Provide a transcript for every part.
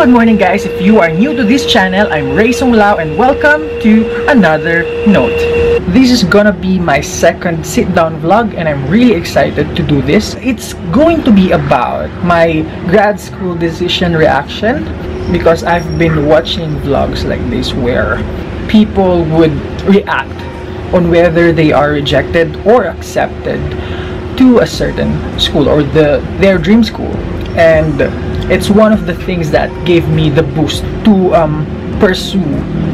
Good morning guys, if you are new to this channel, I'm Rey Sunglao and welcome to another note. This is gonna be my second sit down vlog and I'm really excited to do this. It's going to be about my grad school decision reaction because I've been watching vlogs like this where people would react on whether they are rejected or accepted to a certain school or the their dream school and it's one of the things that gave me the boost to um, pursue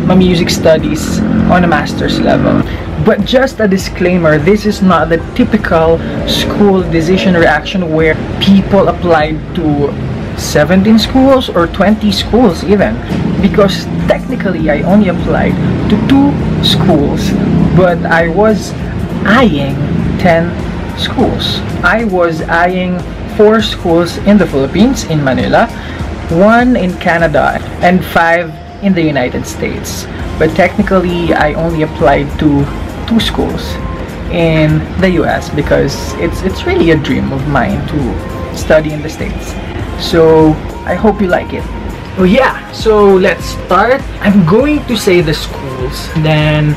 my music studies on a master's level. But just a disclaimer, this is not the typical school decision reaction where people applied to 17 schools or 20 schools even because technically I only applied to two schools but I was eyeing 10 schools. I was eyeing four schools in the Philippines, in Manila, one in Canada, and five in the United States. But technically, I only applied to two schools in the US because it's it's really a dream of mine to study in the States. So I hope you like it. Oh yeah, so let's start. I'm going to say the schools, then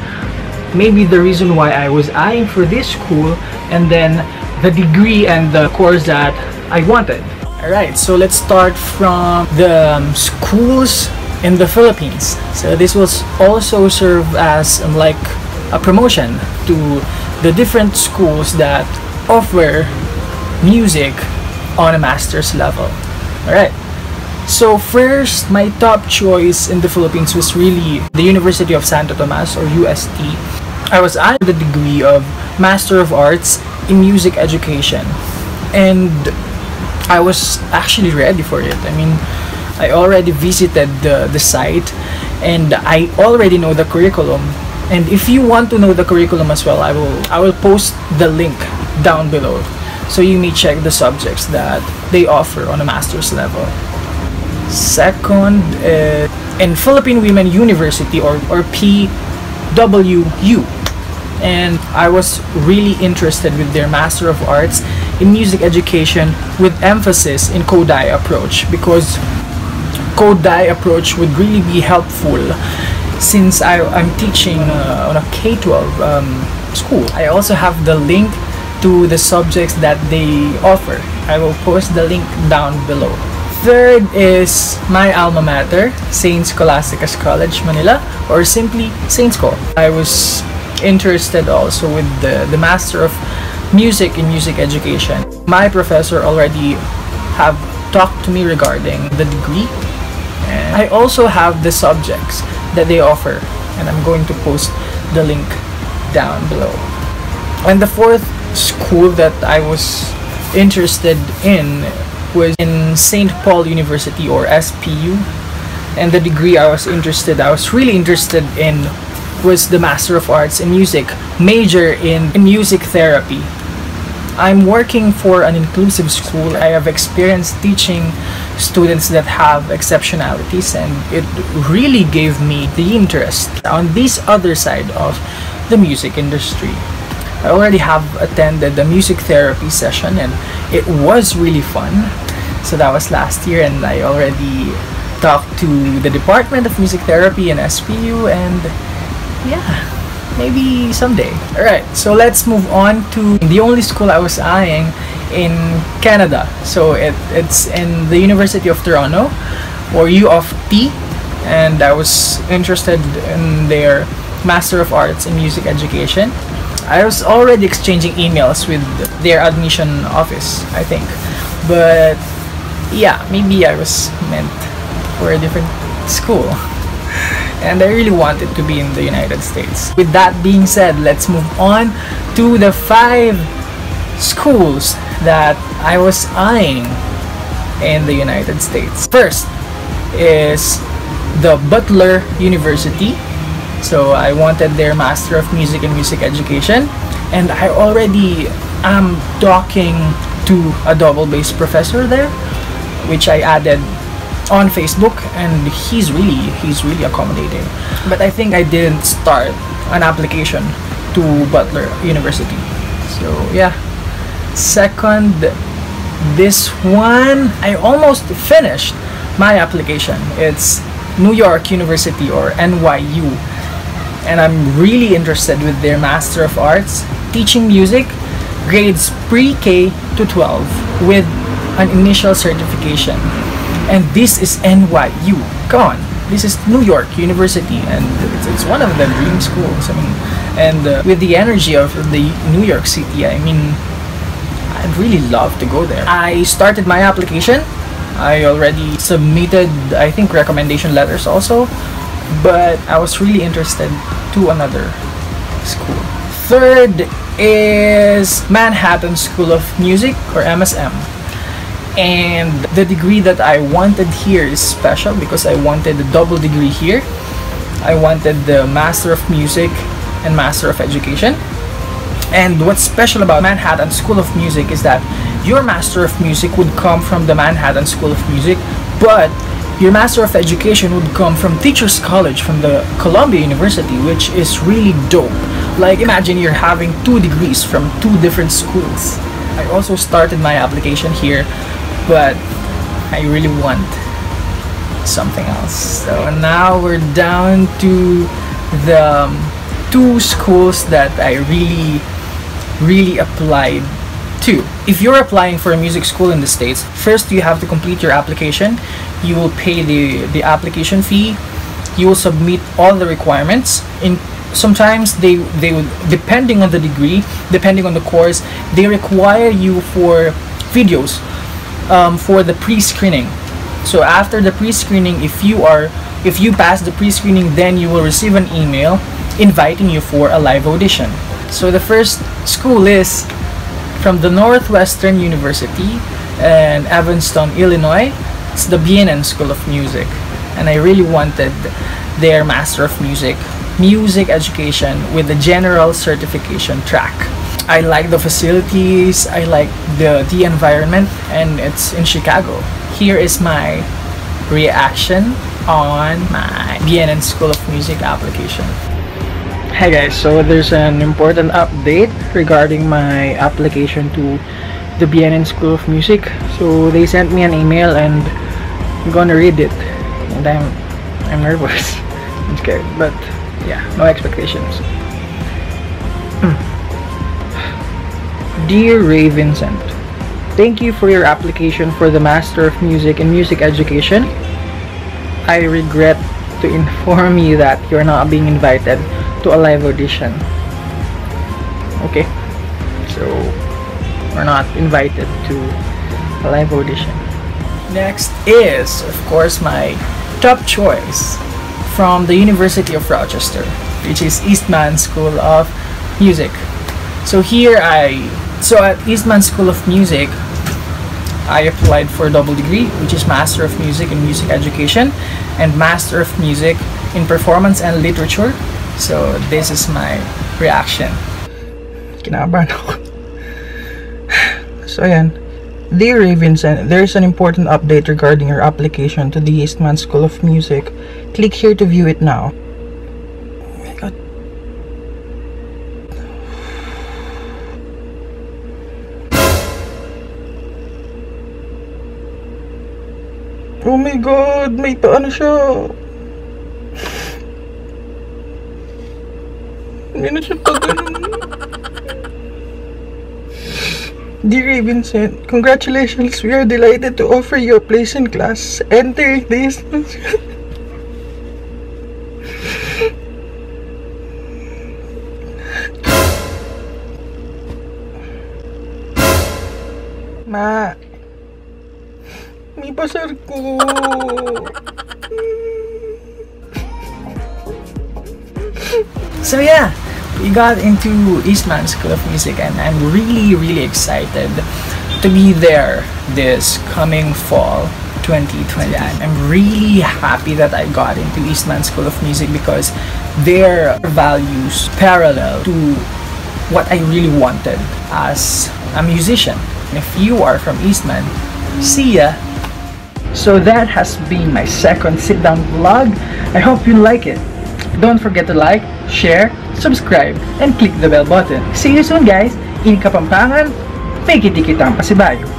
maybe the reason why I was eyeing for this school, and then the degree and the course that I wanted. Alright, so let's start from the um, schools in the Philippines. So this will also serve as um, like a promotion to the different schools that offer music on a master's level. Alright, so first, my top choice in the Philippines was really the University of Santo Tomas or UST. I was at the degree of Master of Arts in Music Education. And I was actually ready for it. I mean, I already visited the, the site and I already know the curriculum. And if you want to know the curriculum as well, I will I will post the link down below so you may check the subjects that they offer on a master's level. Second, uh, in Philippine Women University or, or PWU. And I was really interested with their Master of Arts in Music Education with emphasis in Kodály approach because Kodály approach would really be helpful since I, I'm teaching uh, on a K-12 um, school. I also have the link to the subjects that they offer. I will post the link down below. Third is my alma mater, St. Scholastica's College, Manila, or simply St. Scho. I was interested also with the, the Master of Music in Music Education. My professor already have talked to me regarding the degree. And I also have the subjects that they offer and I'm going to post the link down below. And the fourth school that I was interested in was in St. Paul University or SPU and the degree I was interested I was really interested in was the Master of Arts in Music major in music therapy. I'm working for an inclusive school. I have experience teaching students that have exceptionalities and it really gave me the interest on this other side of the music industry. I already have attended the music therapy session and it was really fun. So that was last year and I already talked to the Department of Music Therapy in SPU and yeah, maybe someday. Alright, so let's move on to the only school I was eyeing in Canada. So it, it's in the University of Toronto or U of T and I was interested in their Master of Arts in Music Education. I was already exchanging emails with their admission office, I think. But yeah, maybe I was meant for a different school. And I really wanted to be in the United States. With that being said, let's move on to the five schools that I was eyeing in the United States. First is the Butler University so I wanted their Master of Music and Music Education. And I already am talking to a double bass professor there, which I added on Facebook and he's really he's really accommodating. But I think I didn't start an application to Butler University. So yeah. Second, this one I almost finished my application. It's New York University or NYU. And I'm really interested with their Master of Arts teaching music grades pre-K to 12 with an initial certification. And this is NYU. Come on. This is New York University and it's, it's one of the dream schools. I mean, and uh, with the energy of the New York City, I mean, I'd really love to go there. I started my application. I already submitted, I think, recommendation letters also, but I was really interested to another school. Third is Manhattan School of Music or MSM. And the degree that I wanted here is special because I wanted a double degree here. I wanted the Master of Music and Master of Education. And what's special about Manhattan School of Music is that your Master of Music would come from the Manhattan School of Music, but your Master of Education would come from Teachers College from the Columbia University, which is really dope. Like imagine you're having two degrees from two different schools. I also started my application here, but I really want something else. So now we're down to the um, two schools that I really, really applied to. If you're applying for a music school in the States, first you have to complete your application. You will pay the, the application fee. You will submit all the requirements. In sometimes they they would depending on the degree, depending on the course, they require you for videos um, for the pre-screening. So after the pre-screening, if you are if you pass the pre-screening, then you will receive an email inviting you for a live audition. So the first school is from the Northwestern University in Evanston, Illinois. It's the Bienen School of Music. And I really wanted their Master of Music, Music Education with the General Certification track. I like the facilities, I like the, the environment, and it's in Chicago. Here is my reaction on my Bienen School of Music application. Hey guys, so there's an important update regarding my application to the Bienen School of Music. So they sent me an email and I'm gonna read it. And I'm I'm nervous. I'm scared, but yeah, no expectations. Dear Rey Vincent, Thank you for your application for the Master of Music in Music Education. I regret to inform you that you're not being invited to a live audition. Okay, so we're not invited to a live audition. Next is, of course, my top choice from the University of Rochester, which is Eastman School of Music. So here I, so at Eastman School of Music, I applied for a double degree, which is Master of Music in Music Education and Master of Music in Performance and Literature so, this is my reaction. Kinabahan ako. so, ayan. Dear Rey Vincent, there is an important update regarding your application to the Eastman School of Music. Click here to view it now. My god, may paano siya? Hindi Dear Vincent, congratulations. We are delighted to offer you a place in class. Enter this. Ma, pasar ko. So yeah, we got into Eastman School of Music and I'm really really excited to be there this coming fall 2020. I'm really happy that I got into Eastman School of Music because their values parallel to what I really wanted as a musician. If you are from Eastman, see ya! So that has been my second sit-down vlog. I hope you like it. Don't forget to like, share, subscribe, and click the bell button. See you soon guys! In Kapampangan, may kitikitang pasibayo.